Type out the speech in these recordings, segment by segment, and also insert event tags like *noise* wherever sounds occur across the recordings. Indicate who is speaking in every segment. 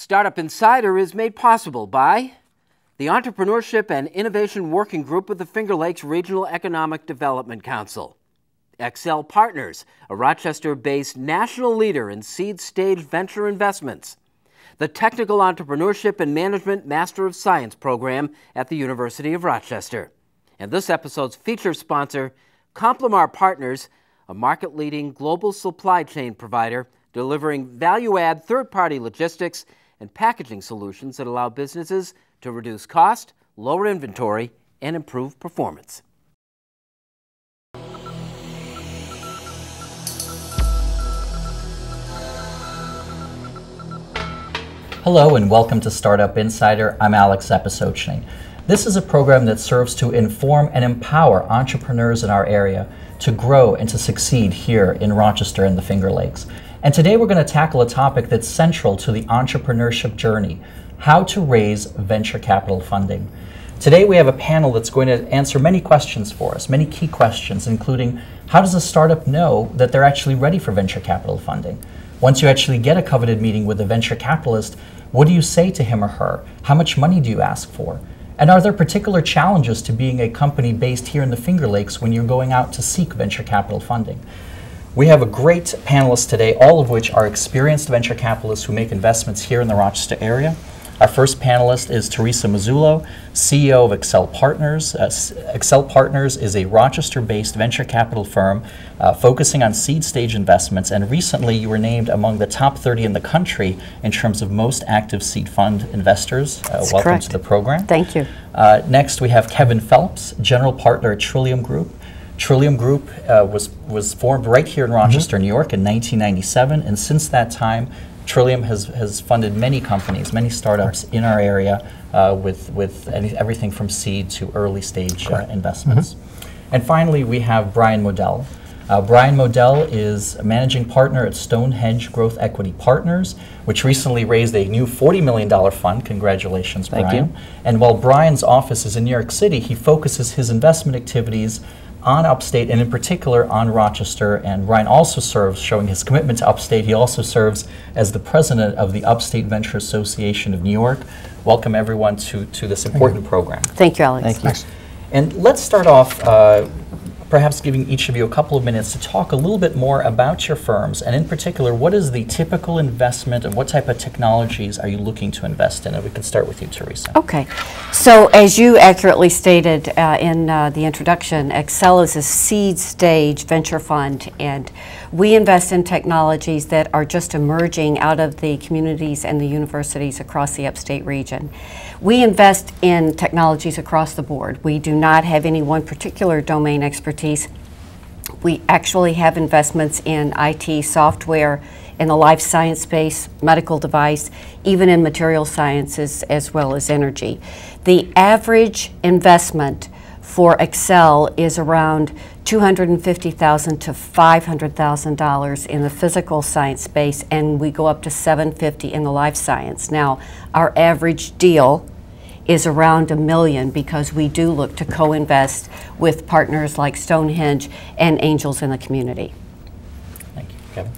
Speaker 1: Startup Insider is made possible by the Entrepreneurship and Innovation Working Group of the Finger Lakes Regional Economic Development Council, Excell Partners, a Rochester based national leader in seed stage venture investments, the Technical Entrepreneurship and Management Master of Science program at the University of Rochester, and this episode's feature sponsor, Complemar Partners, a market leading global supply chain provider delivering value add third party logistics and packaging solutions that allow businesses to reduce cost, lower inventory, and improve performance.
Speaker 2: Hello and welcome to Startup Insider. I'm Alex Zapesochny. This is a program that serves to inform and empower entrepreneurs in our area to grow and to succeed here in Rochester and the Finger Lakes. And today we're going to tackle a topic that's central to the entrepreneurship journey how to raise venture capital funding. Today we have a panel that's going to answer many questions for us, many key questions, including how does a startup know that they're actually ready for venture capital funding? Once you actually get a coveted meeting with a venture capitalist, what do you say to him or her? How much money do you ask for? And are there particular challenges to being a company based here in the Finger Lakes when you're going out to seek venture capital funding? We have a great panelists today, all of which are experienced venture capitalists who make investments here in the Rochester area. Our first panelist is Theresa Mazzullo, CEO of Excell Partners. Uh, Excell Partners is a Rochester based venture capital firm uh, focusing on seed stage investments, and recently you were named among the top 30 in the country in terms of most active seed fund investors. Uh, welcome
Speaker 3: correct.
Speaker 2: to the program.
Speaker 3: Thank you.
Speaker 2: Uh, next, we have Kevin Phelps, General Partner at Trillium Group. Trillium Group uh, was, was formed right here in Rochester, mm-hmm. New York in 1997, and since that time, Trillium has, has funded many companies, many startups in our area uh, with, with any, everything from seed to early stage uh, investments. Mm-hmm. And finally, we have Brian Model. Uh, Brian Model is a managing partner at Stonehenge Growth Equity Partners, which recently raised a new $40 million fund. Congratulations,
Speaker 1: Thank
Speaker 2: Brian.
Speaker 1: You.
Speaker 2: And while Brian's office is in New York City, he focuses his investment activities on upstate and in particular on Rochester. And Brian also serves, showing his commitment to upstate, he also serves as the president of the Upstate Venture Association of New York. Welcome everyone to, to this important program.
Speaker 3: Thank you, Alex.
Speaker 2: Thank you. Thanks. And let's start off uh, perhaps giving each of you a couple of minutes to talk a little bit more about your firms, and in particular, what is the typical investment and what type of technologies are you looking to invest in? And we can start with you, Theresa.
Speaker 3: Okay. So, as you accurately stated uh, in uh, the introduction, Excell is a seed stage venture fund, and we invest in technologies that are just emerging out of the communities and the universities across the upstate region. We invest in technologies across the board. We do not have any one particular domain expertise. We actually have investments in IT software, in the life science space, medical device, even in material sciences as well as energy. The average investment for Excell is around 250,000 to $500,000 in the physical science space, and we go up to 750 in the life science. Now, our average deal is around a million because we do look to co-invest with partners like Stonehenge and angels in the community.
Speaker 2: Thank you. Kevin?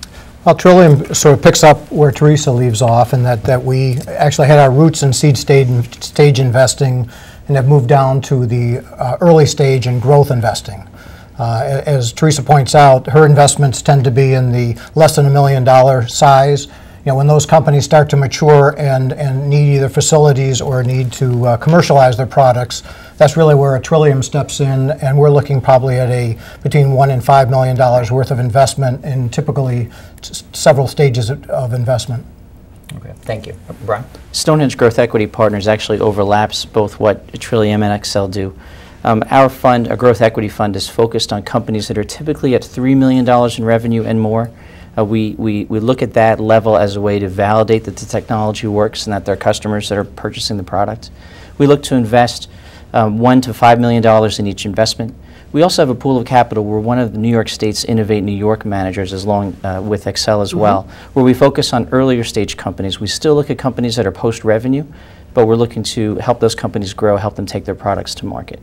Speaker 4: Well, Trillium sort of picks up where Theresa leaves off, and that, that we actually had our roots in seed stage, stage investing and have moved down to the uh, early stage and growth investing. Uh, as Theresa points out, her investments tend to be in the less than a million dollar size. You know, when those companies start to mature and, and need either facilities or need to uh, commercialize their products, that's really where a Trillium steps in, and we're looking probably at a between one and five million dollars worth of investment in typically several stages of, investment.
Speaker 2: Okay, thank you. Brian?
Speaker 5: Stonehenge Growth Equity Partners actually overlaps both what Trillium and Excell do. Um, our fund, a growth equity fund, is focused on companies that are typically at $3 million in revenue and more. Uh, we, we, we look at that level as a way to validate that the technology works and that there are customers that are purchasing the product. We look to invest um, one to $5 million in each investment. We also have a pool of capital. We're one of the New York State's Innovate New York managers, as long uh, with Excell as mm -hmm. well, where we focus on earlier stage companies. We still look at companies that are post revenue, but we're looking to help those companies grow, help them take their products to market.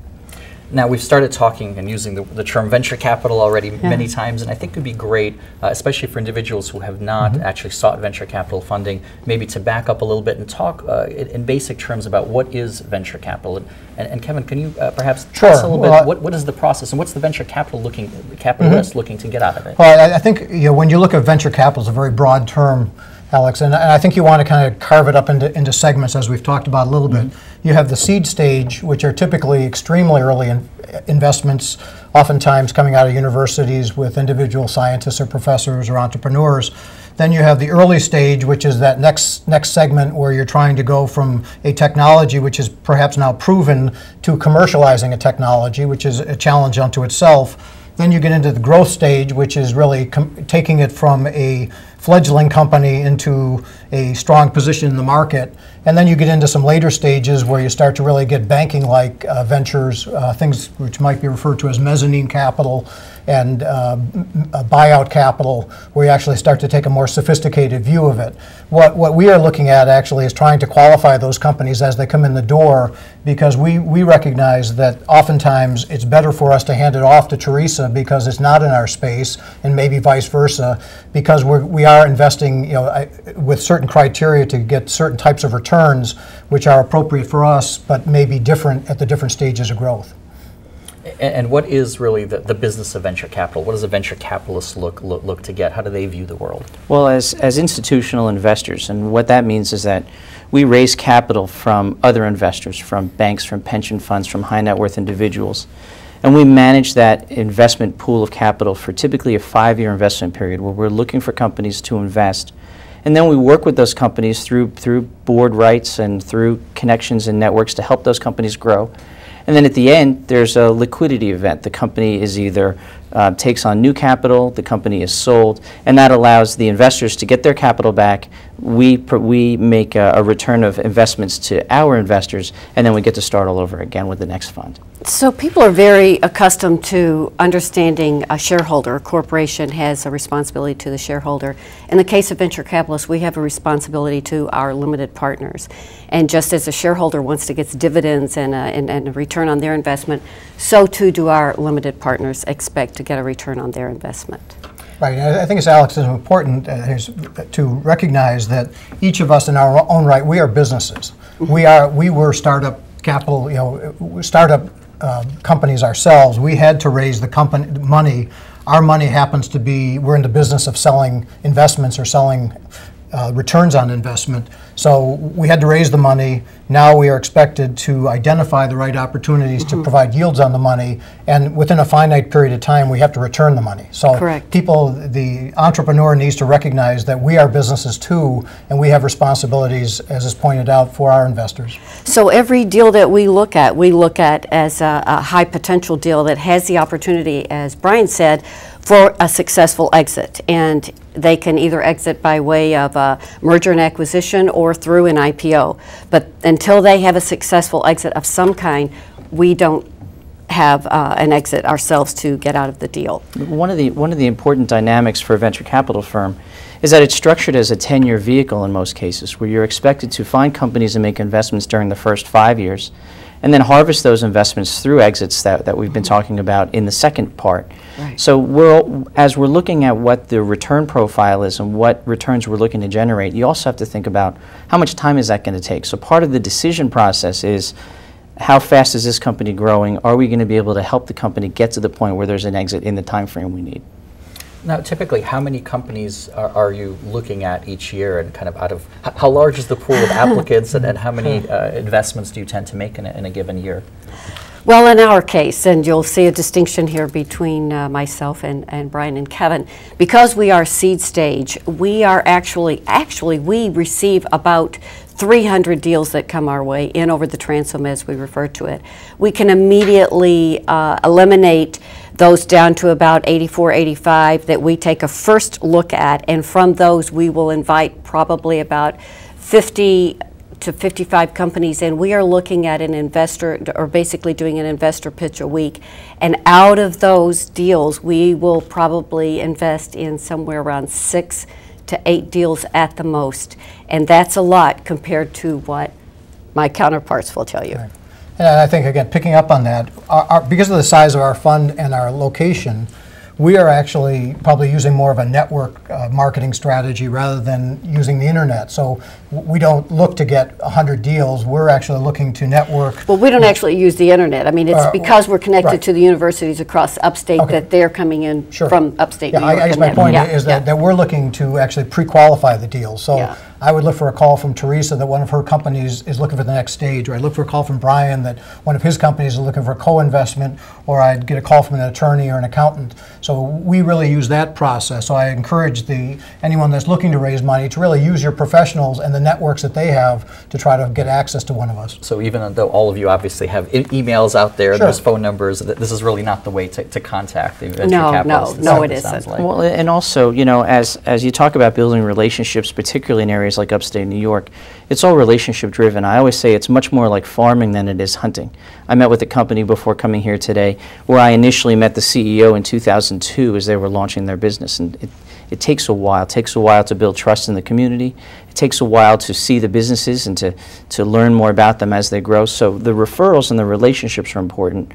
Speaker 2: Now, we've started talking and using the, the term venture capital already many times, and I think it would be great, uh, especially for individuals who have not actually sought venture capital funding, maybe to back up a little bit and talk uh, in, in basic terms about what is venture capital. And, and, and Kevin, can you uh, perhaps tell us a little
Speaker 4: Well,
Speaker 2: bit what, what is the process and what's the venture capital looking capitalist looking to get out of it?
Speaker 4: Well, I, I think you know when you look at venture capital, it's a very broad term, Alex, and, and I think you want to kind of carve it up into, into segments as we've talked about a little bit. You have the seed stage, which are typically extremely early in, investments, oftentimes coming out of universities with individual scientists or professors or entrepreneurs. Then you have the early stage, which is that next next segment where you're trying to go from a technology which is perhaps now proven to commercializing a technology, which is a challenge unto itself. Then you get into the growth stage, which is really taking it from a fledgling company into a strong position in the market. And then you get into some later stages where you start to really get banking like uh, ventures, uh, things which might be referred to as mezzanine capital and uh, buyout capital, where you actually start to take a more sophisticated view of it. What, what we are looking at actually is trying to qualify those companies as they come in the door because we, we recognize that oftentimes it's better for us to hand it off to Theresa because it's not in our space, and maybe vice versa, because we're, we are investing you know, I, with certain criteria to get certain types of returns which are appropriate for us, but may be different at the different stages of growth.
Speaker 2: And, what is really the, the business of venture capital? What does a venture capitalist look, look, look to get? How do they view the world?
Speaker 5: Well, as, as institutional investors, and what that means is that we raise capital from other investors, from banks, from pension funds, from high net worth individuals. And we manage that investment pool of capital for typically a five year investment period where we're looking for companies to invest. And then we work with those companies through, through board rights and through connections and networks to help those companies grow. And then at the end, there's a liquidity event. The company is either uh, takes on new capital, the company is sold, and that allows the investors to get their capital back. We, we make a, a return of investments to our investors, and then we get to start all over again with the next fund.
Speaker 3: So people are very accustomed to understanding a shareholder, a corporation has a responsibility to the shareholder. In the case of venture capitalists, we have a responsibility to our limited partners. And just as a shareholder wants to get dividends and a, and, and a return on their investment, so too do our limited partners expect to get a return on their investment.
Speaker 4: Right, I think it's Alex is important uh, is to recognize that each of us in our own right, we are businesses. We are, we were startup capital, you know, startup uh, companies ourselves. We had to raise the company money. Our money happens to be, we're in the business of selling investments or selling uh, returns on investment. So we had to raise the money. Now we are expected to identify the right opportunities to provide yields on the money, and within a finite period of time, we have to return the money. So
Speaker 3: Correct.
Speaker 4: people, the entrepreneur needs to recognize that we are businesses too, and we have responsibilities, as is pointed out, for our investors.
Speaker 3: So every deal that we look at, we look at as a, a high potential deal that has the opportunity, as Brian said, for a successful exit. And they can either exit by way of a merger and acquisition or through an IPO. But until they have a successful exit of some kind, we don't have uh, an exit ourselves to get out of the deal.
Speaker 5: One of the one of the important dynamics for a venture capital firm is that it's structured as a 10-year vehicle in most cases, where you're expected to find companies and make investments during the first five years, and then harvest those investments through exits that, that we've been mm-hmm. talking about in the second part.
Speaker 3: Right.
Speaker 5: So we're as we're looking at what the return profile is and what returns we're looking to generate, you also have to think about how much time is that going to take. So part of the decision process is how fast is this company growing? Are we going to be able to help the company get to the point where there's an exit in the time frame we need?
Speaker 2: Now, typically, how many companies are, are you looking at each year, and kind of out of how large is the pool of applicants, and, and how many *laughs* uh, investments do you tend to make in a, in a given year?
Speaker 3: Well, in our case, and you'll see a distinction here between uh, myself and, and Brian and Kevin, because we are seed stage, we are actually, actually, we receive about 300 deals that come our way in over the transom, as we refer to it. We can immediately uh, eliminate those down to about 84, 85 that we take a first look at, and from those, we will invite probably about 50 to 55 companies, and we are looking at an investor, or basically doing an investor pitch a week. And out of those deals, we will probably invest in somewhere around six to eight deals at the most. And that's a lot compared to what my counterparts will tell you.
Speaker 4: And I think, again, picking up on that, our, our, because of the size of our fund and our location, we are actually probably using more of a network uh, marketing strategy rather than using the internet. So we don't look to get 100 deals. We're actually looking to network.
Speaker 3: Well, we don't actually use the internet. I mean, it's
Speaker 4: Uh,
Speaker 3: because we're connected
Speaker 4: right.
Speaker 3: to the universities across upstate
Speaker 4: Okay.
Speaker 3: that they're coming in
Speaker 4: Sure.
Speaker 3: from upstate New York.
Speaker 4: I I guess my point
Speaker 3: yeah,
Speaker 4: is
Speaker 3: yeah.
Speaker 4: that, that we're looking to actually pre-qualify the deals. So
Speaker 3: Yeah.
Speaker 4: I would look for a call from Theresa that one of her companies is looking for the next stage, or I'd look for a call from Brian that one of his companies is looking for a co-investment, or I'd get a call from an attorney or an accountant. So we really use that process. So I encourage the anyone that's looking to raise money to really use your professionals and the networks that they have to try to get access to one of us.
Speaker 2: So even though all of you obviously have e- emails out there,
Speaker 4: Sure.
Speaker 2: there's phone numbers, this is really not the way to, to contact the venture
Speaker 3: No, no,
Speaker 2: capitalists.
Speaker 3: no,
Speaker 2: it
Speaker 3: it
Speaker 2: sounds
Speaker 3: isn't.
Speaker 2: like.
Speaker 5: Well, and also, you know, as as you talk about building relationships, particularly in areas like upstate New York, it's all relationship driven. I always say it's much more like farming than it is hunting. I met with a company before coming here today where I initially met the CEO in 2002 as they were launching their business, and it, it takes a while. It takes a while to build trust in the community. It takes a while to see the businesses and to, to learn more about them as they grow. So the referrals and the relationships are important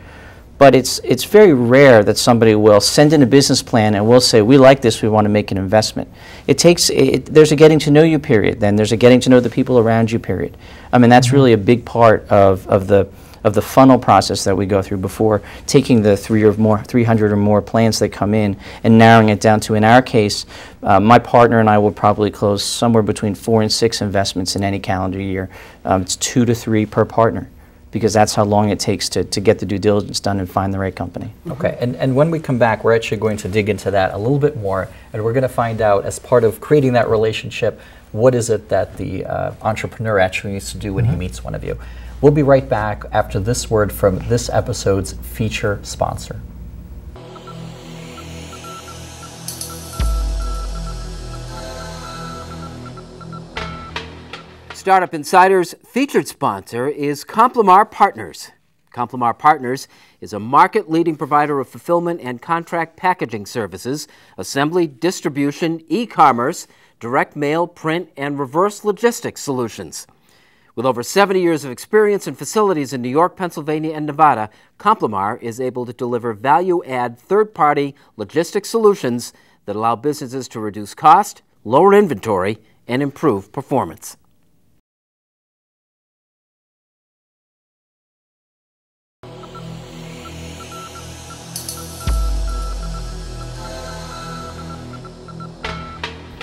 Speaker 5: but it's it's very rare that somebody will send in a business plan and will say we like this we want to make an investment. It takes it, there's a getting to know you period then there's a getting to know the people around you period. I mean that's really a big part of, of the of the funnel process that we go through before taking the three or more 300 or more plans that come in and narrowing it down to in our case uh, my partner and i will probably close somewhere between four and six investments in any calendar year. Um, it's two to three per partner because that's how long it takes to, to get the due diligence done and find the right company.
Speaker 2: Okay, and, and when we come back, we're actually going to dig into that a little bit more, and we're going to find out, as part of creating that relationship, what is it that the uh, entrepreneur actually needs to do when he meets one of you. We'll be right back after this word from this episode's feature sponsor.
Speaker 1: Startup Insider's featured sponsor is Complemar Partners. Complemar Partners is a market leading provider of fulfillment and contract packaging services, assembly, distribution, e commerce, direct mail, print, and reverse logistics solutions. With over 70 years of experience in facilities in New York, Pennsylvania, and Nevada, Complemar is able to deliver value add third party logistics solutions that allow businesses to reduce cost, lower inventory, and improve performance.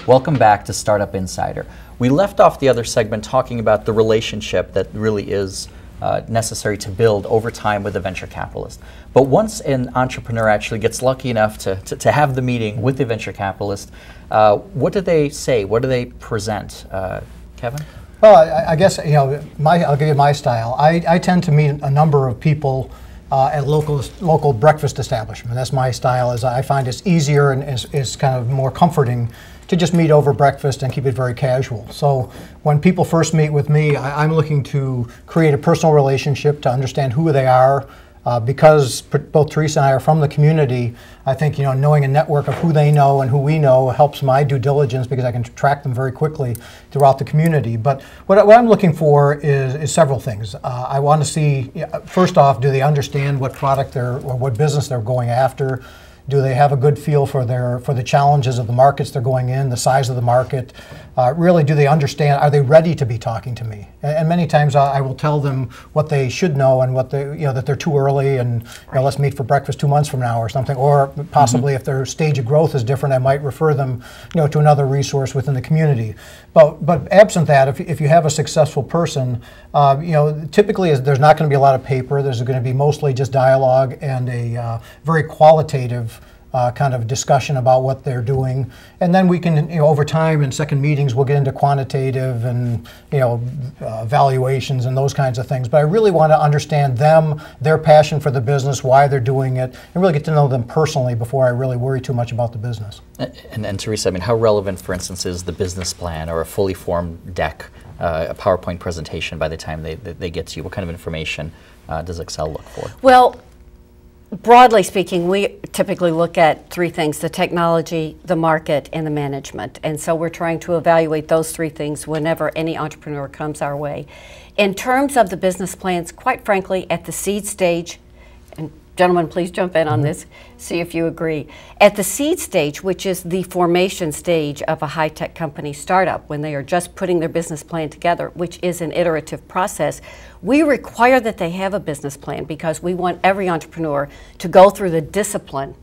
Speaker 2: Welcome back to Startup Insider. We left off the other segment talking about the relationship that really is uh, necessary to build over time with a venture capitalist. But once an entrepreneur actually gets lucky enough to, to, to have the meeting with the venture capitalist, uh, what do they say? What do they present? Uh, Kevin?
Speaker 4: Well, I, I guess you know, my, I'll give you my style. I, I tend to meet a number of people uh, at local local breakfast establishment. That's my style. Is I find it's easier and is, is kind of more comforting to just meet over breakfast and keep it very casual. So when people first meet with me, I, I'm looking to create a personal relationship to understand who they are. Uh, because both Teresa and I are from the community, I think you know knowing a network of who they know and who we know helps my due diligence because I can track them very quickly throughout the community. But what, what I'm looking for is, is several things. Uh, I want to see first off, do they understand what product they're or what business they're going after? Do they have a good feel for their for the challenges of the markets they're going in, the size of the market? Uh, really, do they understand? Are they ready to be talking to me? And, and many times I, I will tell them what they should know and what they you know that they're too early and you know, let's meet for breakfast two months from now or something. Or possibly if their stage of growth is different, I might refer them you know to another resource within the community. But but absent that, if, if you have a successful person, uh, you know typically there's not going to be a lot of paper. There's going to be mostly just dialogue and a uh, very qualitative uh, kind of discussion about what they're doing, and then we can, you know, over time in second meetings, we'll get into quantitative and you know uh, valuations and those kinds of things. But I really want to understand them, their passion for the business, why they're doing it, and really get to know them personally before I really worry too much about the business.
Speaker 2: And, and Theresa, I mean, how relevant, for instance, is the business plan or a fully formed deck, uh, a PowerPoint presentation by the time they, they, they get to you? What kind of information uh, does Excell look for?
Speaker 3: Well, broadly speaking, we typically look at three things the technology, the market, and the management. And so we're trying to evaluate those three things whenever any entrepreneur comes our way. In terms of the business plans, quite frankly, at the seed stage, gentlemen, please jump in on mm-hmm. this, see if you agree. At the seed stage, which is the formation stage of a high tech company startup, when they are just putting their business plan together, which is an iterative process, we require that they have a business plan because we want every entrepreneur to go through the discipline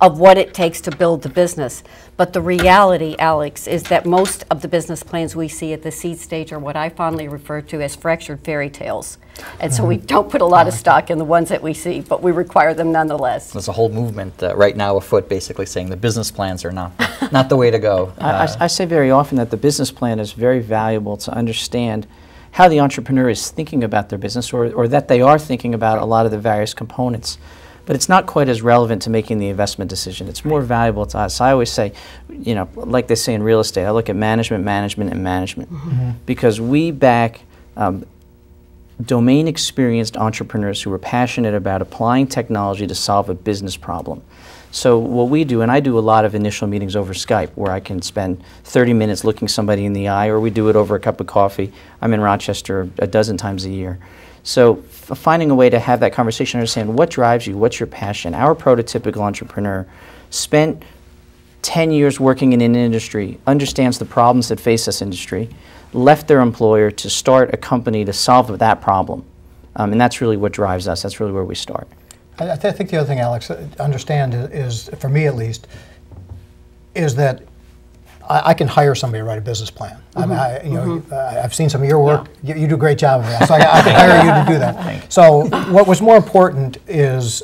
Speaker 3: of what it takes to build the business. But the reality, Alex, is that most of the business plans we see at the seed stage are what I fondly refer to as fractured fairy tales. And so we don't put a lot of stock in the ones that we see, but we require them nonetheless.
Speaker 2: There's a whole movement uh, right now afoot basically saying the business plans are not, not the way to go. *laughs*
Speaker 5: I, I,
Speaker 2: Uh,
Speaker 5: I say very often that the business plan is very valuable to understand how the entrepreneur is thinking about their business or, or that they are thinking about a lot of the various components. But it's not quite as relevant to making the investment decision. It's more valuable to us. I always say, you know, like they say in real estate, I look at management, management, and management because we back um, domain experienced entrepreneurs who are passionate about applying technology to solve a business problem. So what we do, and I do a lot of initial meetings over Skype where I can spend 30 minutes looking somebody in the eye, or we do it over a cup of coffee. I'm in Rochester a dozen times a year. So finding a way to have that conversation, understand what drives you, what's your passion. Our prototypical entrepreneur spent 10 years working in an industry, understands the problems that face this industry, left their employer to start a company to solve that problem. Um, and that's really what drives us. That's really where we start.
Speaker 4: I, thi- I think the other thing, Alex, uh, understand is, for me at least, is that I, I can hire somebody to write a business plan. I mean, I, you know, I- uh, I've seen some of your work. You, you do a great job of that, so I, I can hire you to do that. *laughs* So what was more important is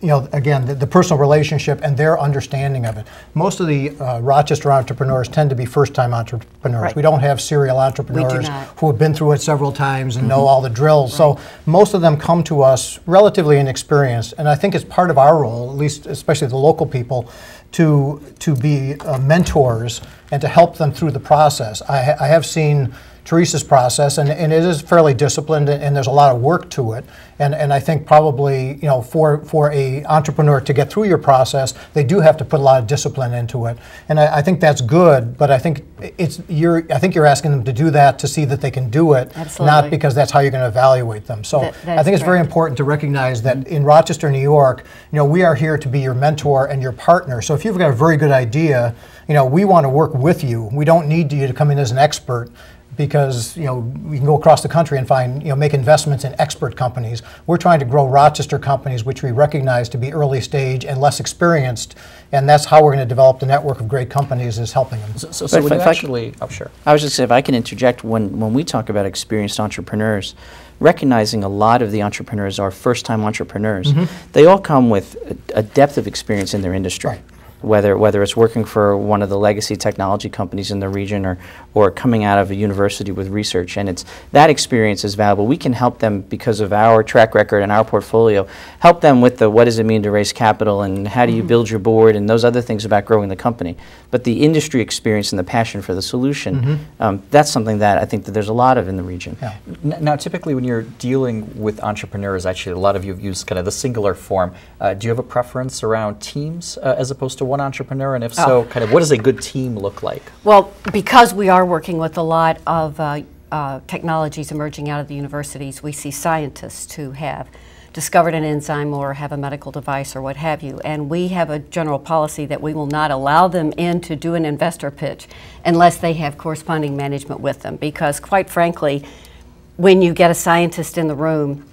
Speaker 4: you know, again, the, the personal relationship and their understanding of it. Most of the uh, Rochester entrepreneurs tend to be first-time entrepreneurs.
Speaker 3: Right.
Speaker 4: We don't have serial entrepreneurs who have been through it several times and know all the drills. So most of them come to us relatively inexperienced, and I think it's part of our role, at least especially the local people, to to be uh, mentors and to help them through the process. I, ha- I have seen Theresa's process, and, and it is fairly disciplined, and, and there's a lot of work to it. And, and I think probably, you know, for, for a entrepreneur to get through your process, they do have to put a lot of discipline into it. And I, I think that's good, but I think it's you're I think you're asking them to do that to see that they can do it,
Speaker 3: Absolutely.
Speaker 4: not because that's how you're going to evaluate them. So I think it's very important to recognize that in Rochester, New York, you know, we are here to be your mentor and your partner. So if you've got a very good idea, you know, we want to work with you. We don't need you to come in as an expert because you know we can go across the country and find you know make investments in expert companies. We're trying to grow Rochester companies, which we recognize to be early stage and less experienced, and that's how we're going to develop the network of great companies is helping them.
Speaker 2: so, so,
Speaker 5: But
Speaker 2: when
Speaker 5: if
Speaker 2: you
Speaker 5: I- if
Speaker 2: oh sure.
Speaker 5: I was just saying, if I can interject, when, when we talk about experienced entrepreneurs, recognizing a lot of the entrepreneurs are first time entrepreneurs, mm-hmm. they all come with a, a depth of experience in their industry.
Speaker 4: Right.
Speaker 5: Whether, whether it's working for one of the legacy technology companies in the region or, or coming out of a university with research, and it's that experience is valuable. We can help them because of our track record and our portfolio, help them with the what does it mean to raise capital and how do you build your board and those other things about growing the company. But the industry experience and the passion for the solution, um, that's something that I think that there's a lot of in the region.
Speaker 4: Yeah.
Speaker 2: N- Now, typically, when you're dealing with entrepreneurs, actually, a lot of you have used kind of the singular form. Uh, do you have a preference around teams uh, as opposed to one entrepreneur? And if so, kind of what does a good team look like?
Speaker 3: Well, because we are working with a lot of uh, uh, technologies emerging out of the universities, we see scientists who have discovered an enzyme or have a medical device or what have you. And we have a general policy that we will not allow them in to do an investor pitch unless they have corresponding management with them. Because, quite frankly, when you get a scientist in the room,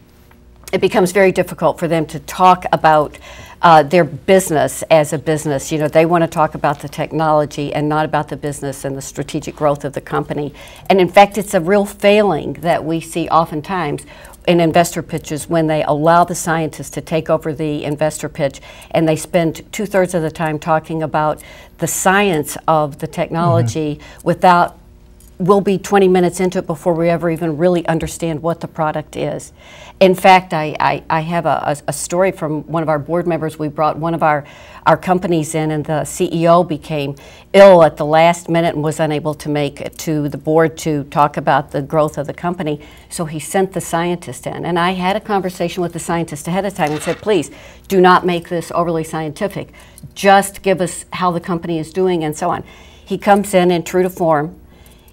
Speaker 3: it becomes very difficult for them to talk about uh, their business as a business. You know, they want to talk about the technology and not about the business and the strategic growth of the company. And in fact, it's a real failing that we see oftentimes in investor pitches when they allow the scientists to take over the investor pitch and they spend two thirds of the time talking about the science of the technology without we'll be 20 minutes into it before we ever even really understand what the product is. In fact, I, I, I have a, a, story from one of our board members. We brought one of our, our companies in, and the CEO became ill at the last minute and was unable to make it to the board to talk about the growth of the company. So he sent the scientist in. And I had a conversation with the scientist ahead of time and said, please do not make this overly scientific. Just give us how the company is doing and so on. He comes in in true to form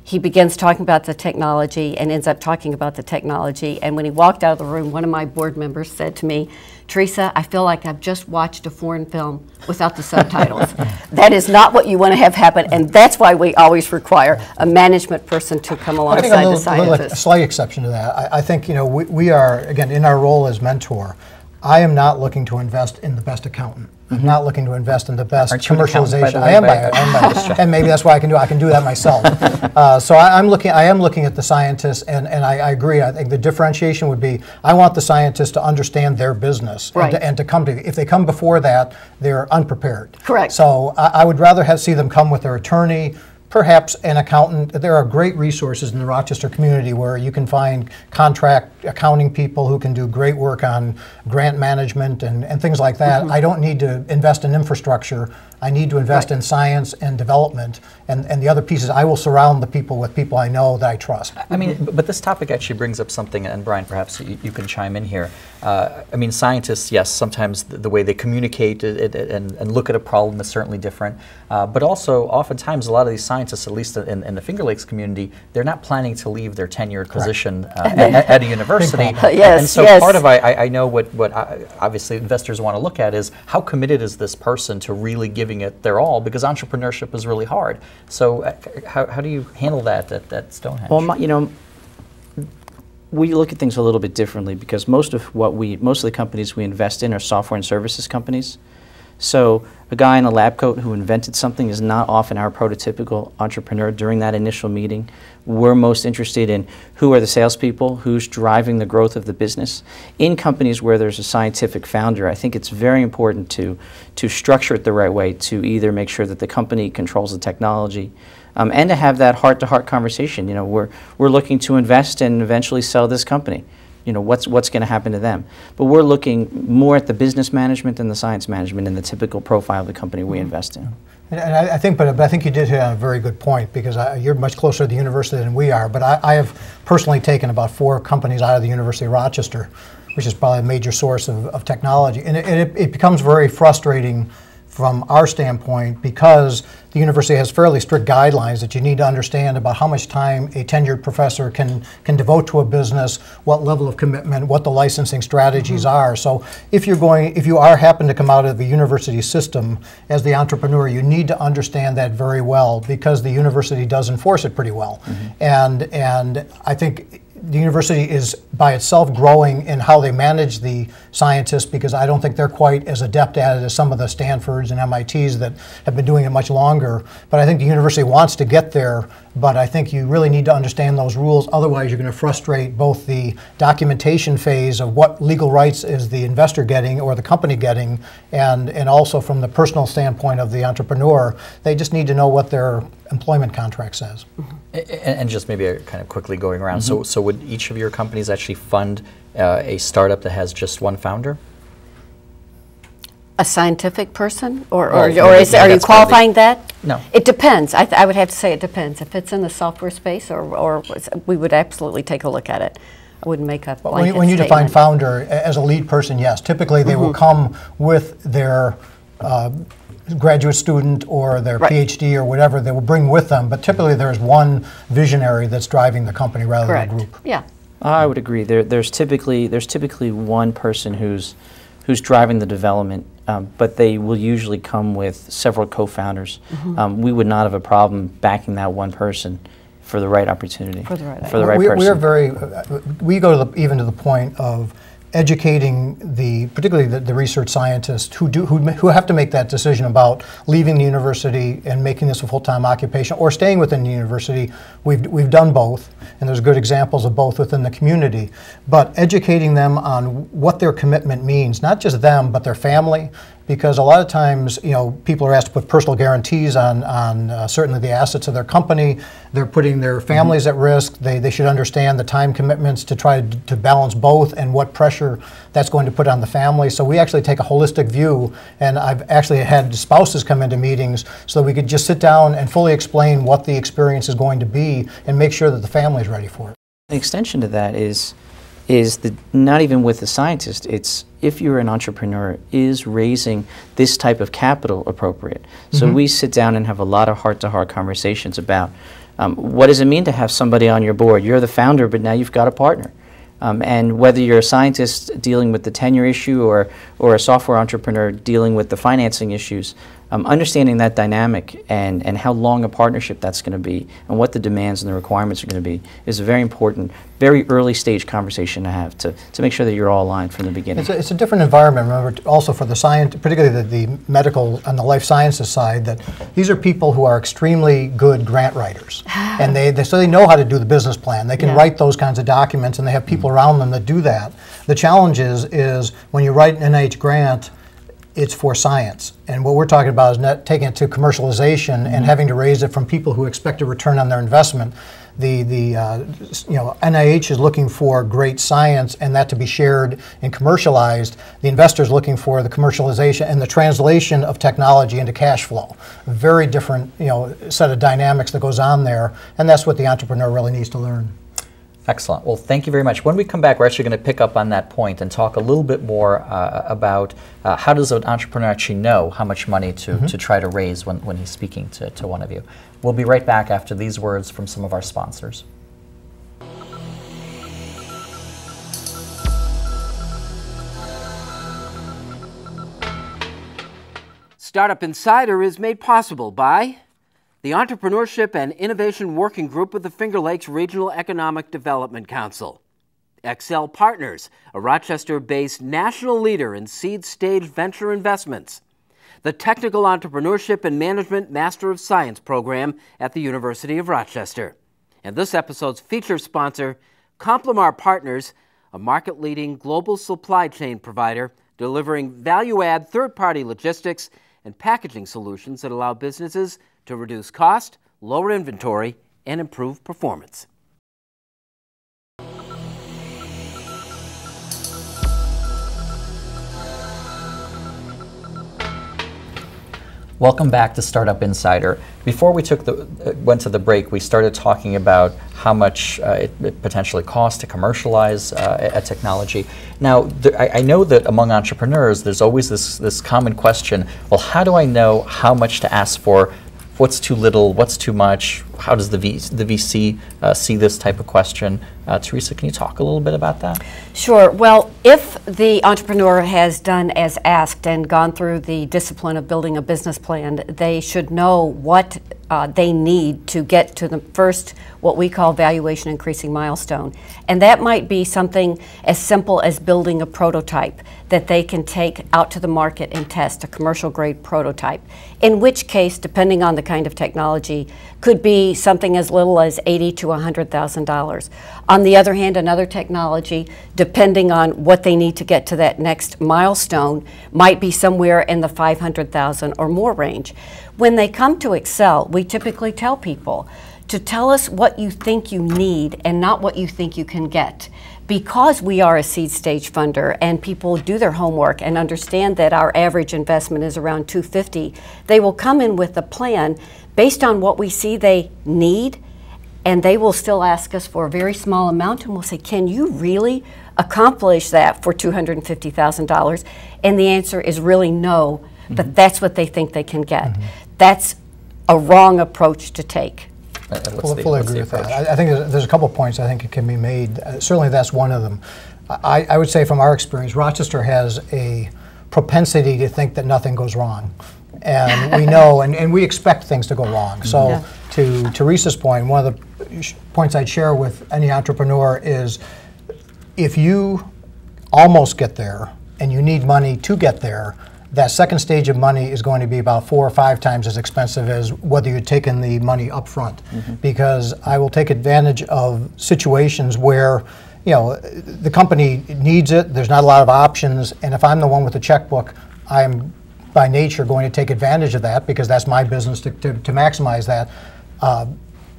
Speaker 3: he begins talking about the technology and ends up talking about the technology. And when he walked out of the room, one of my board members said to me, Theresa, I feel like I've just watched a foreign film without the subtitles. *laughs* that is not what you want to have happen, and that's why we always require a management person to come
Speaker 4: I think
Speaker 3: alongside
Speaker 4: a
Speaker 3: the
Speaker 4: little, little, a slight exception to that. I, I think, you know, we, we are, again, in our role as mentor, I am not looking to invest in the best accountant. I'm not looking to invest in the best
Speaker 2: Aren't you an accountant, by
Speaker 4: commercialization. I am
Speaker 2: by-
Speaker 4: I am *laughs* and maybe that's why I can do. I can do that myself. *laughs* uh, so I, I'm looking. I am looking at the scientists, and, and I, I agree. I think the differentiation would be: I want the scientists to understand their business
Speaker 3: Right.
Speaker 4: and, to, and to come to. If they come before that, they're unprepared.
Speaker 3: Correct.
Speaker 4: So I, I would rather have see them come with their attorney, perhaps an accountant. There are great resources in the Rochester community where you can find contract accounting people who can do great work on grant management and, and things like that.
Speaker 3: Mm-hmm.
Speaker 4: I don't need to invest in infrastructure. I need to invest
Speaker 3: Right.
Speaker 4: in science and development. And, and the other pieces, I will surround the people with people I know that I trust.
Speaker 2: I mean, but this topic actually brings up something, and Brian, perhaps you, you can chime in here. Uh, I mean, scientists, yes, sometimes the, the way they communicate it, it, and, and look at a problem is certainly different. Uh, but also, oftentimes, a lot of these scientists, at least in, in the Finger Lakes community, they're not planning to leave their tenured position uh, *laughs* at, at a university.
Speaker 3: problem. Yes,
Speaker 2: and so
Speaker 3: yes.
Speaker 2: part of I, I I know what, what I, obviously investors want to look at is how committed is this person to really giving it their all? Because entrepreneurship is really hard. So, uh, how, how do you handle that at, at Stonehenge?
Speaker 5: Well, my, you know, we look at things a little bit differently because most of what we, most of the companies we invest in are software and services companies. So a guy in a lab coat who invented something is not often our prototypical entrepreneur during that initial meeting. We're most interested in who are the salespeople, who's driving the growth of the business. In companies where there's a scientific founder, I think it's very important to, to structure it the right way to either make sure that the company controls the technology, um, and to have that heart-to-heart conversation. You know, we're, we're looking to invest and eventually sell this company. You know, what's, what's going to happen to them? But we're looking more at the business management than the science management and the typical profile of the company we mm-hmm. invest in.
Speaker 4: And, and I, I think, but, but I think you did hit on a very good point because I, you're much closer to the university than we are. But I, I have personally taken about four companies out of the University of Rochester, which is probably a major source of, of technology, and it, it, it becomes very frustrating from our standpoint because the university has fairly strict guidelines that you need to understand about how much time a tenured professor can can devote to a business, what level of commitment, what the licensing strategies mm-hmm. are. So if you're going, if you are happen to come out of the university system as the entrepreneur, you need to understand that very well because the university does enforce it pretty well, mm-hmm. and and I think the university is by itself growing in how they manage the scientists because I don't think they're quite as adept at it as some of the Stanfords and MITs that have been doing it much longer. But I think the university wants to get there, but I think you really need to understand those rules. Otherwise, you're going to frustrate both the documentation phase of what legal rights is the investor getting or the company getting, and, and also from the personal standpoint of the entrepreneur. They just need to know what their employment contract says.
Speaker 2: A- a- And just maybe kind of quickly going around, so, so would each of your companies actually fund uh, a startup that has just one founder?
Speaker 3: A scientific person, or,
Speaker 2: Well,
Speaker 3: or, or is, are you
Speaker 2: that's part of the-
Speaker 3: qualifying that?
Speaker 2: No.
Speaker 3: It depends. I, th- I would have to say it depends. If it's in the software space, or, or we would absolutely take a look at it. I wouldn't make a
Speaker 4: But when you,
Speaker 3: blanket
Speaker 4: when you define founder as a lead person, yes, typically they will come with their uh, graduate student or their
Speaker 3: Right.
Speaker 4: PhD or whatever they will bring with them, but typically there's one visionary that's driving the company rather
Speaker 3: Correct.
Speaker 4: than a group.
Speaker 3: Yeah.
Speaker 5: I would agree. There, there's typically there's typically one person who's who's driving the development, um, but they will usually come with several co-founders.
Speaker 3: Mm-hmm.
Speaker 5: Um, we would not have a problem backing that one person for the right opportunity,
Speaker 3: For the right
Speaker 5: for the right
Speaker 4: we,
Speaker 5: person.
Speaker 4: we are very, uh, we go to the, even to the point of educating the, particularly the, the research scientists who do, who, who have to make that decision about leaving the university and making this a full-time occupation or staying within the university. We've, we've done both. and there's good examples of both within the community. But educating them on what their commitment means, not just them, but their family, because a lot of times, you know, people are asked to put personal guarantees on, on uh, certainly the assets of their company. They're putting their families mm-hmm. at risk. They, they should understand the time commitments to try to, to balance both and what pressure that's going to put on the family. So we actually take a holistic view, and I've actually had spouses come into meetings so that we could just sit down and fully explain what the experience is going to be and make sure that the family is ready for it.
Speaker 5: The extension to that is is that not even with the scientist, it's if you're an entrepreneur, is raising this type of capital appropriate? So mm -hmm. we sit down and have a lot of heart to heart conversations about um, what does it mean to have somebody on your board? You're the founder, but now you've got a partner. Um, and whether you're a scientist dealing with the tenure issue or, or a software entrepreneur dealing with the financing issues, um, understanding that dynamic and, and how long a partnership that's going to be and what the demands and the requirements are going to be is a very important, very early stage conversation to have to, to make sure that you're all aligned from the beginning.
Speaker 4: It's a, it's a different environment, remember, also for the science, particularly the, the medical and the life sciences side, that these are people who are extremely good grant writers. *sighs* and they, they, so they know how to do the business plan. They can yeah. write those kinds of documents and they have people mm -hmm. around them that do that. The challenge is, is when you write an NIH grant, it's for science. And what we're talking about is not taking it to commercialization mm -hmm. and mm-hmm. having to raise it from people who expect a return on their investment. The, the uh, you know, NIH is looking for great science and that to be shared and commercialized. The investor is looking for the commercialization and the translation of technology into cash flow. Very different you know, set of dynamics that goes on there, and that's what the entrepreneur really needs to learn.
Speaker 2: Excellent. Well, thank you very much. When we come back, we're actually going to pick up on that point and talk a little bit more uh, about uh, how does an entrepreneur actually know how much money to, mm -hmm. to try to raise when, when he's speaking to, to one of you. We'll be right back after these words from some of our sponsors.
Speaker 1: Startup Insider is made possible by the Entrepreneurship and Innovation Working Group of the Finger Lakes Regional Economic Development Council. Excell Partners, a Rochester based national leader in seed stage venture investments. The Technical Entrepreneurship and Management Master of Science program at the University of Rochester. And this episode's feature sponsor, Complemar Partners, a market leading global supply chain provider delivering value add third party logistics and packaging solutions that allow businesses to reduce cost, lower inventory, and improve performance.
Speaker 2: Welcome back to Startup Insider. Before we took the uh, went to the break, we started talking about how much uh, it, it, potentially costs to commercialize uh, a, technology. Now, I, I, know that among entrepreneurs, there's always this this common question: Well, how do I know how much to ask for what's too little, what's too much, how does the, v, the VC uh, see this type of question? Uh, Theresa, can you talk a little bit about that?
Speaker 3: Sure. Well, if the entrepreneur has done as asked and gone through the discipline of building a business plan, they should know what uh, they need to get to the first, what we call valuation increasing milestone. And that might be something as simple as building a prototype that they can take out to the market and test, a commercial grade prototype. In which case, depending on the kind of technology, could be something as little as eighty to $100,000. On the other hand, another technology, depending on what they need to get to that next milestone, might be somewhere in the 500,000 or more range. When they come to Excell, we typically tell people to tell us what you think you need and not what you think you can get. Because we are a seed stage funder and people do their homework and understand that our average investment is around 250, they will come in with a plan based on what we see they need and they will still ask us for a very small amount and we'll say, "Can you really accomplish that for $250,000?" And the answer is really no, but mm -hmm. that's what they think they can get. Mm -hmm that's a wrong approach to take.
Speaker 4: I fully, fully agree with that. I, I, think there's, a couple points I think it can be made. Uh, certainly, that's one of them. I, I, would say, from our experience, Rochester has a propensity to think that nothing goes wrong, and we *laughs* know, and, and we expect things to go wrong. So, yeah. to Theresa's point, one of the points I'd share with any entrepreneur is, if you almost get there and you need money to get there, that second stage of money is going to be about four or five times as expensive as whether you'd taken the money up front. Because I will take advantage of situations where, you know, the company needs it, there's not a lot of options, and if I'm the one with the checkbook, I'm by nature going to take advantage of that because that's my business to, to, to maximize that. Uh,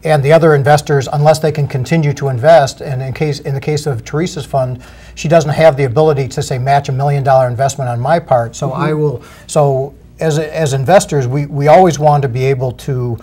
Speaker 4: and the other investors, unless they can continue to invest, and in case in the case of Theresa's fund, she doesn't have the ability to say match a million dollar investment on my part. So I mm-hmm. will. So as as investors, we we always want to be able to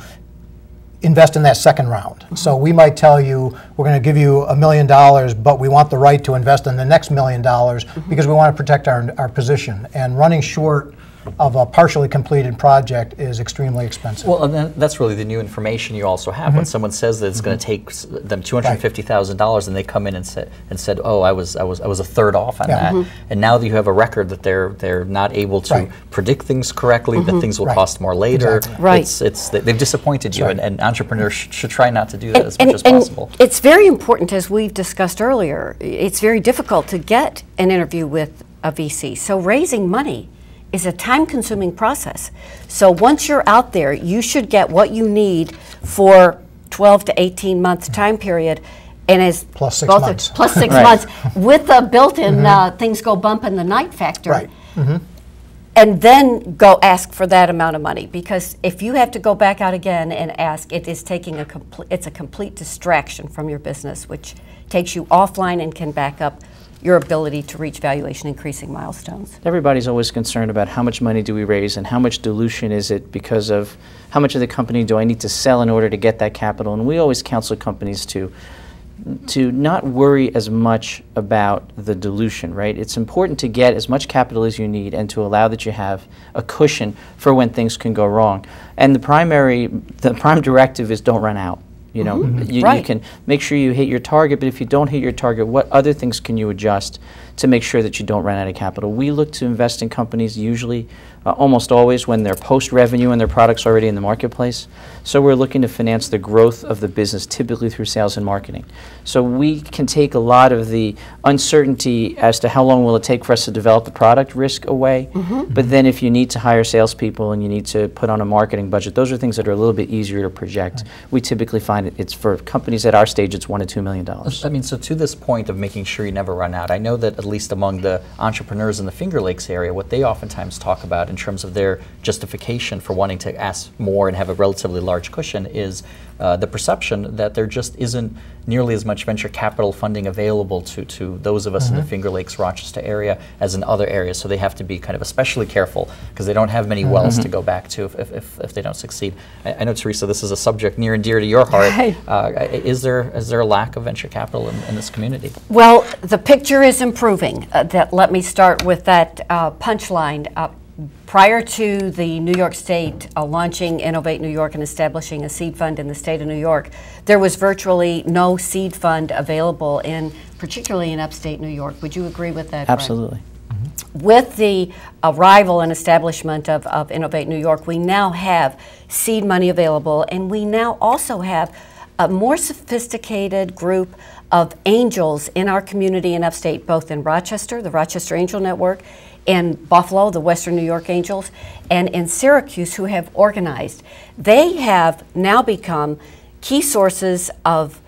Speaker 4: invest in that second round. Mm-hmm. So we might tell you we're going to give you a million dollars, but we want the right to invest in the next million dollars mm-hmm. because we want to protect our our position. And running short of a partially completed project is extremely expensive.
Speaker 2: Well, and then that's really the new information you also have. When mm-hmm. someone says that it's going to mm-hmm. take them two hundred fifty thousand dollars, and they come in and said and said, "Oh, I was I was I was a third off on
Speaker 4: Yeah.
Speaker 2: that," mm-hmm. and now that you have a record that they're they're not able to
Speaker 4: Right.
Speaker 2: predict things correctly, that things will
Speaker 4: Right.
Speaker 2: cost more later.
Speaker 4: Exactly.
Speaker 3: Right.
Speaker 2: It's it's they- they've disappointed you,
Speaker 4: right.
Speaker 2: and, and entrepreneurs sh- should try not to do that as much
Speaker 3: And-
Speaker 2: as
Speaker 3: and
Speaker 2: possible.
Speaker 3: It's very important, as we've discussed earlier, it's very difficult to get an interview with a VC. So raising money is a time consuming process. So once you're out there, you should get what you need for 12 to 18 months time period. And as
Speaker 4: Plus six
Speaker 3: both of-
Speaker 4: months.
Speaker 3: plus six *laughs*
Speaker 2: Right.
Speaker 3: months with the built-in uh, things go bump in the night factor
Speaker 4: Right.
Speaker 3: and then go ask for that amount of money because if you have to go back out again and ask it is taking a complete it's a complete distraction from your business which takes you offline and can back up your ability to reach valuation increasing milestones
Speaker 5: Everybody's always concerned about how much money do we raise and how much dilution is it because of how much of the company do I need to sell in order to get that capital. And we always counsel companies to to not worry as much about the dilution, right? It's important to get as much capital as you need and to allow that you have a cushion for when things can go wrong. And the primary the prime directive is don't run out. You know, mm-hmm. you, you
Speaker 3: Right.
Speaker 5: can make sure you hit your target, but if you don't hit your target, what other things can you adjust to make sure that you don't run out of capital? We look to invest in companies usually, uh, almost always, when they're post revenue and their product's already in the marketplace. So we're looking to finance the growth of the business, typically through sales and marketing. So we can take a lot of the uncertainty as to how long will it take for us to develop the product risk away. But then if you need to hire salespeople and you need to put on a marketing budget, those are things that are a little bit easier to project. We typically find it, it's for companies at our stage, it's one to two million dollars.
Speaker 2: I mean, so to this point of making sure you never run out, I know that at least among the entrepreneurs in the Finger Lakes area, what they oftentimes talk about in terms of their justification for wanting to ask more and have a relatively large cushion is uh, the perception that there just isn't nearly as much venture capital funding available to, to those of us in the Finger Lakes, Rochester area as in other areas. So they have to be kind of especially careful because they don't have many wells to go back to if, if, if, they don't succeed. I, I know, Theresa, this is a subject near and dear to your heart. *laughs*
Speaker 3: Right.
Speaker 2: Uh, is there is there a lack of venture capital in, in this community?
Speaker 3: well the picture is improving uh, that let me start with that uh, punchline uh, prior to the New York State uh, launching Innovate New York and establishing a seed fund in the state of New York, there was virtually no seed fund available in, particularly in upstate New York. Would you agree with that?
Speaker 5: Absolutely.
Speaker 3: With the arrival and establishment of, of Innovate New York, we now have seed money available, and we now also have a more sophisticated group of angels in our community in upstate, both in Rochester, the Rochester Angel Network, in Buffalo, the Western New York Angels, and in Syracuse, who have organized. They have now become key sources of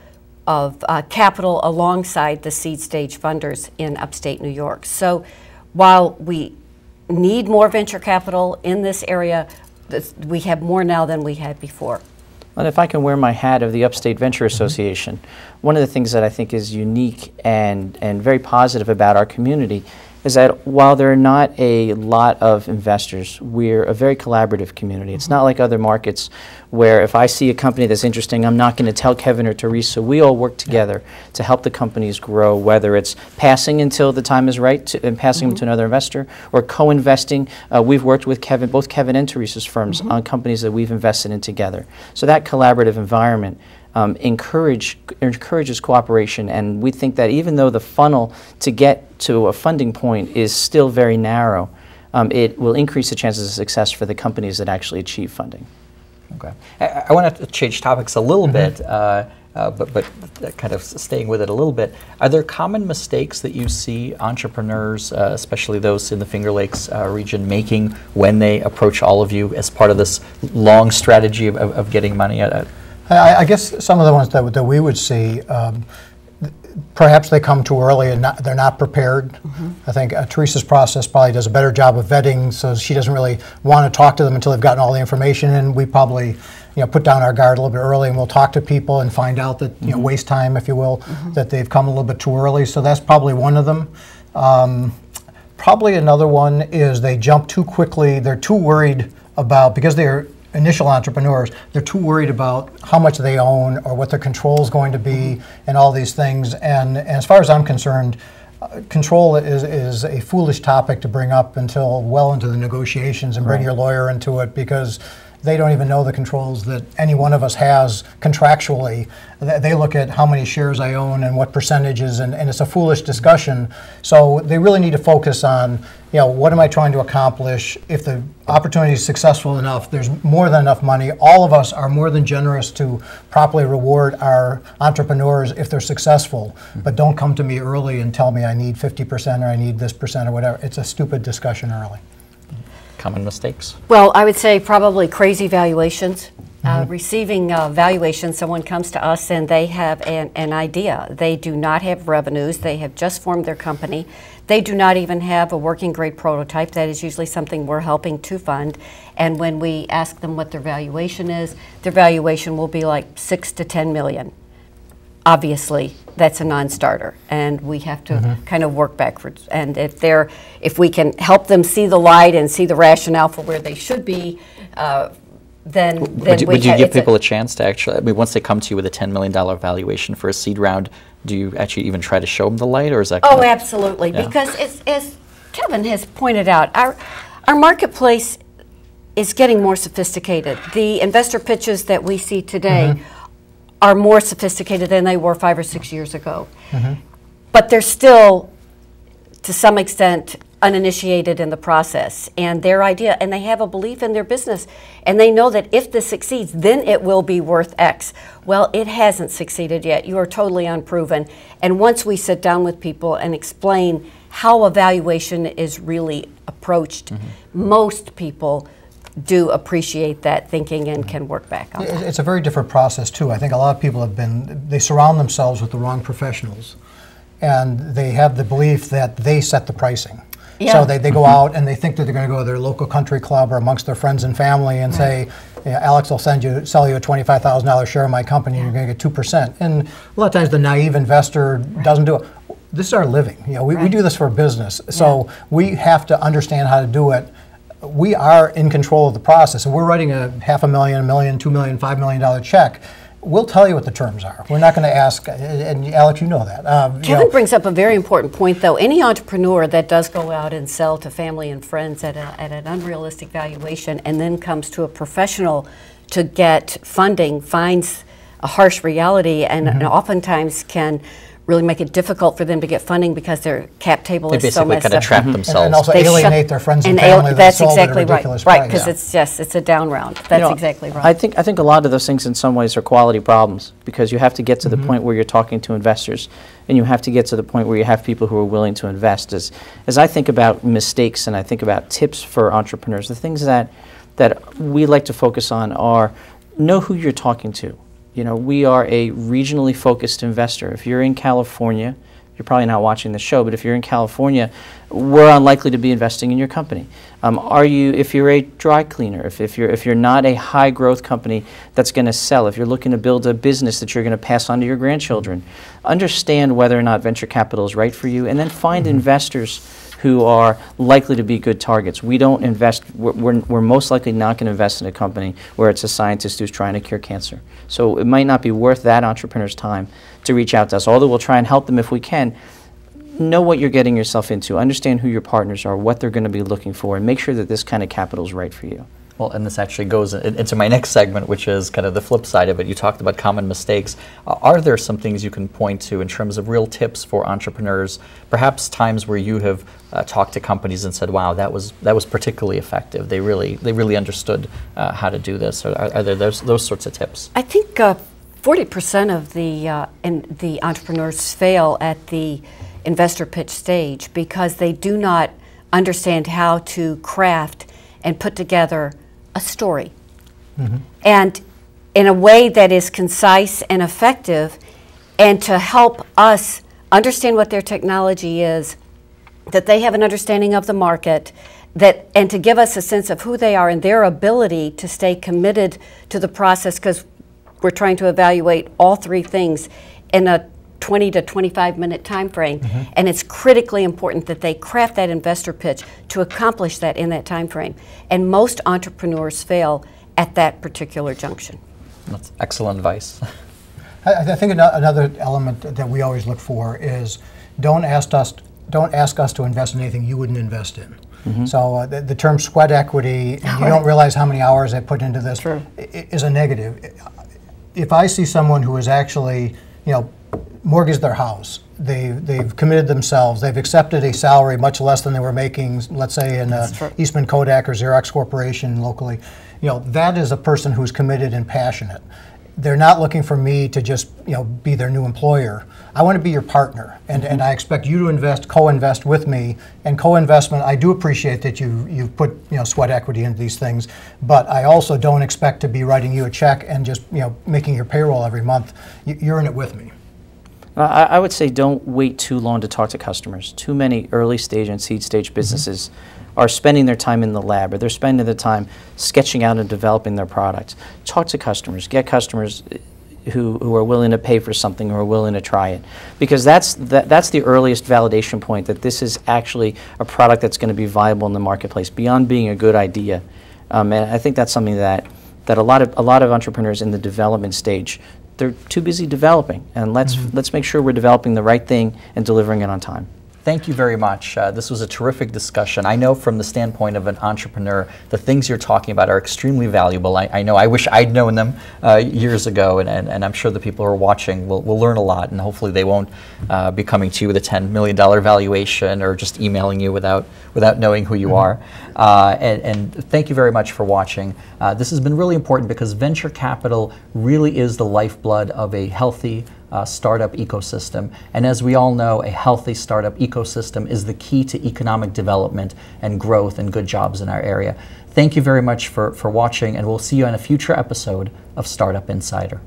Speaker 3: of uh, capital alongside the seed stage funders in upstate New York. So while we need more venture capital in this area, we have more now than we had before.
Speaker 5: And if I can wear my hat of the Upstate Venture Association, one of the things that I think is unique and, and very positive about our community is that while there are not a lot of investors, we're a very collaborative community. It's not like other markets where if I see a company that's interesting, I'm not going to tell Kevin or Theresa. We all work together to help the companies grow, whether it's passing until the time is right to, and passing them to another investor or co-investing. Uh, we've worked with Kevin, both Kevin and Theresa's firms on companies that we've invested in together. So that collaborative environment um, encourage, encourages cooperation, and we think that even though the funnel to get to a funding point is still very narrow, um, it will increase the chances of success for the companies that actually achieve funding.
Speaker 2: Okay. I, I want to change topics a little bit. Uh, uh, but, but kind of staying with it a little bit, are there common mistakes that you see entrepreneurs, uh, especially those in the Finger Lakes uh, region, making when they approach all of you as part of this long strategy of, of, of getting money?
Speaker 4: I, I, guess some of the ones that, that we would see, um, perhaps they come too early and not, they're not prepared. Mm-hmm. I think uh, Theresa's process probably does a better job of vetting, so she doesn't really want to talk to them until they've gotten all the information. And we probably, you know, put down our guard a little bit early, and we'll talk to people and find out that you know mm-hmm. waste time, if you will, mm-hmm. that they've come a little bit too early. So that's probably one of them. Um, probably another one is they jump too quickly. They're too worried about because they're initial entrepreneurs, they're too worried about how much they own or what their control is going to be and all these things. And, and as far as I'm concerned, uh, control is, is a foolish topic to bring up until well into the negotiations and bring right. your lawyer into it because they don't even know the controls that any one of us has contractually. They look at how many shares I own and what percentages, and, and it's a foolish discussion. So they really need to focus on, you know, what am I trying to accomplish? If the opportunity is successful enough, there's more than enough money. All of us are more than generous to properly reward our entrepreneurs if they're successful. Mm-hmm. But don't come to me early and tell me I need 50% or I need this percent or whatever. It's a stupid discussion early
Speaker 2: common mistakes?
Speaker 3: Well, I would say probably crazy valuations. Uh, mm-hmm. receiving uh, valuation, someone comes to us and they have an, an, idea. They do not have revenues. They have just formed their company. They do not even have a working grade prototype. That is usually something we're helping to fund. And when we ask them what their valuation is, their valuation will be like six to ten million obviously that's a non-starter and we have to mm-hmm. kind of work backwards and if they're if we can help them see the light and see the rationale for where they should be uh, then, then
Speaker 2: would you, would you give people a, a, chance to actually I mean once they come to you with a $10 million valuation for a seed round do you actually even try to show them the light or is that
Speaker 3: oh absolutely yeah. because as, Kevin has pointed out our our marketplace is getting more sophisticated the investor pitches that we see today mm-hmm are more sophisticated than they were five or six years ago. Mm-hmm. But they're still, to some extent, uninitiated in the process and their idea, and they have a belief in their business, and they know that if this succeeds, then it will be worth X. Well, it hasn't succeeded yet. You are totally unproven. And once we sit down with people and explain how evaluation is really approached, mm-hmm. most people do appreciate that thinking and can work back on that.
Speaker 4: It's a very different process too. I think a lot of people have been they surround themselves with the wrong professionals, and they have the belief that they set the pricing. Yeah. So they, they go out and they think that they're going to go to their local country club or amongst their friends and family and say, yeah, Alex will send you sell you a twenty five thousand dollars share of my company. and You're going to get two percent. And a lot of times the naive investor doesn't do it. This is our living. You know, we, right. we do this for business, so yeah. we have to understand how to do it we are in control of the process. and we're writing a half a million, a million, two million, five million dollar check, we'll tell you what the terms are. We're not going to ask, and Alex, you know that.
Speaker 3: Um, Kevin you know. brings up a very important point, though. Any entrepreneur that does go out and sell to family and friends at, a, at an unrealistic valuation and then comes to a professional to get funding finds a harsh reality and, mm-hmm. and oftentimes can really make it difficult for them to get funding because their cap table
Speaker 2: they
Speaker 3: is so messed
Speaker 2: kind of trap themselves.
Speaker 4: And, and also they alienate their friends and, and family. Al-
Speaker 3: that's exactly right.
Speaker 4: Right,
Speaker 3: because yeah. it's just it's a down round. That's you know, exactly right.
Speaker 5: I think I think a lot of those things in some ways are quality problems because you have to get to mm-hmm. the point where you're talking to investors and you have to get to the point where you have people who are willing to invest. As as I think about mistakes and I think about tips for entrepreneurs, the things that that we like to focus on are know who you're talking to you know, we are a regionally focused investor. If you're in California, you're probably not watching the show, but if you're in California, we're unlikely to be investing in your company. Um, are you, if you're a dry cleaner, if, if, you're, if you're not a high growth company that's going to sell, if you're looking to build a business that you're going to pass on to your grandchildren, understand whether or not venture capital is right for you, and then find mm-hmm. investors who are likely to be good targets. We don't invest, we're, we're, we're most likely not going to invest in a company where it's a scientist who's trying to cure cancer. So it might not be worth that entrepreneur's time to reach out to us, although we'll try and help them if we can. Know what you're getting yourself into, understand who your partners are, what they're going to be looking for, and make sure that this kind of capital is right for you.
Speaker 2: Well, and this actually goes into my next segment, which is kind of the flip side of it. You talked about common mistakes. Uh, are there some things you can point to in terms of real tips for entrepreneurs? Perhaps times where you have uh, talked to companies and said, "Wow, that was that was particularly effective. They really they really understood uh, how to do this." Are, are, there those those sorts of tips?
Speaker 3: I think uh, 40% of the, uh, the entrepreneurs fail at the investor pitch stage because they do not understand how to craft and put together a story. Mm-hmm. And in a way that is concise and effective, and to help us understand what their technology is, that they have an understanding of the market, that and to give us a sense of who they are and their ability to stay committed to the process because we're trying to evaluate all three things in a 20 to 25 minute time frame and it's critically important that they craft that investor pitch to accomplish that in that time frame and most entrepreneurs fail at that particular junction
Speaker 2: That's excellent advice.
Speaker 4: I, I think another element that we always look for is don't ask us don't ask us to invest in anything you wouldn't invest in. So uh, the, the term sweat equity, and you don't realize how many hours I put into this,
Speaker 3: True.
Speaker 4: i- i- is a negative. If I see someone who is actually, you know, mortgaged their house, they they've committed themselves, they've accepted a salary much less than they were making, let's say in uh. Eastman Kodak or Xerox Corporation locally, you know, that is a person who's committed and passionate. They're not looking for me to just, you know, be their new employer. I want to be your partner, and, and I expect you to invest, co-invest with me. And co-investment, I do appreciate that you you put you know sweat equity into these things, but I also don't expect to be writing you a check and just you know making your payroll every month. You're in it with me.
Speaker 5: I, I would say don't wait too long to talk to customers. Too many early stage and seed stage businesses are spending their time in the lab or they're spending their time sketching out and developing their products. Talk to customers. Get customers uh, who, who are willing to pay for something or are willing to try it. Because that's, that, that's the earliest validation point that this is actually a product that's going to be viable in the marketplace beyond being a good idea. Um, and I think that's something that, that a, lot of, a lot of entrepreneurs in the development stage they're too busy developing, and let's mm-hmm. let's make sure we're developing the right thing and delivering it on time.
Speaker 2: Thank you very much. Uh, this was a terrific discussion. I know from the standpoint of an entrepreneur, the things you're talking about are extremely valuable. I, I know I wish I'd known them uh, years ago, and, and, and I'm sure the people who are watching will, will learn a lot, and hopefully they won't uh, be coming to you with a $10 million valuation or just emailing you without, without knowing who you are. Uh, and, and thank you very much for watching. Uh, this has been really important because venture capital really is the lifeblood of a healthy, uh, startup ecosystem. And as we all know, a healthy startup ecosystem is the key to economic development and growth and good jobs in our area. Thank you very much for, for watching, and we'll see you on a future episode of Startup Insider.